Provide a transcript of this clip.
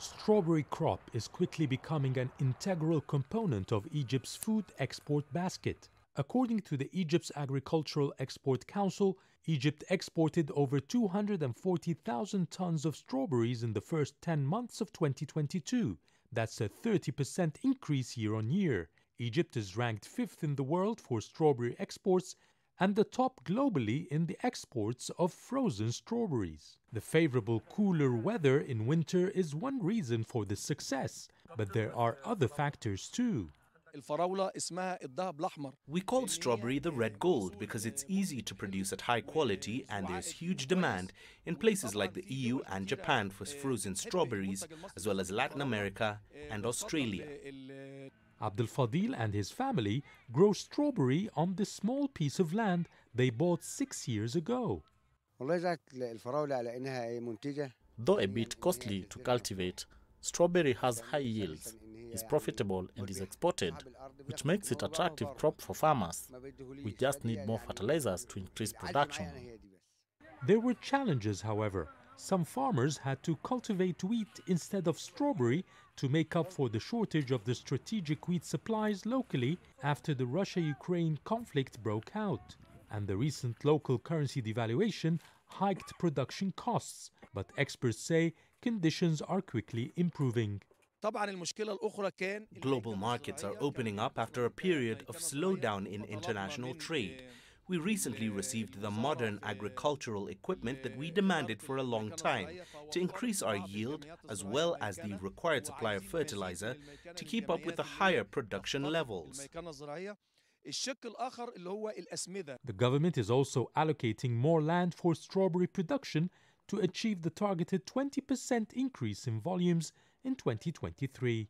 Strawberry crop is quickly becoming an integral component of Egypt's food export basket. According to the Egypt's Agricultural Export Council, Egypt exported over 240,000 tons of strawberries in the first 10 months of 2022. That's a 30% increase year on year. Egypt is ranked fifth in the world for strawberry exports and the top globally in the exports of frozen strawberries. The favorable cooler weather in winter is one reason for this success, but there are other factors too. We call strawberry the red gold because it's easy to produce at high quality and there's huge demand in places like the EU and Japan for frozen strawberries, as well as Latin America and Australia. Abdel Fadil and his family grow strawberry on this small piece of land they bought six years ago. Though a bit costly to cultivate, strawberry has high yields, is profitable and is exported, which makes it attractive crop for farmers. We just need more fertilizers to increase production. There were challenges, however. Some farmers had to cultivate wheat instead of strawberry to make up for the shortage of the strategic wheat supplies locally after the Russia Ukraine conflict broke out. And the recent local currency devaluation hiked production costs, but experts say conditions are quickly improving. Global markets are opening up after a period of slowdown in international trade. We recently received the modern agricultural equipment that we demanded for a long time to increase our yield as well as the required supply of fertilizer to keep up with the higher production levels. The government is also allocating more land for strawberry production to achieve the targeted 20% increase in volumes in 2023.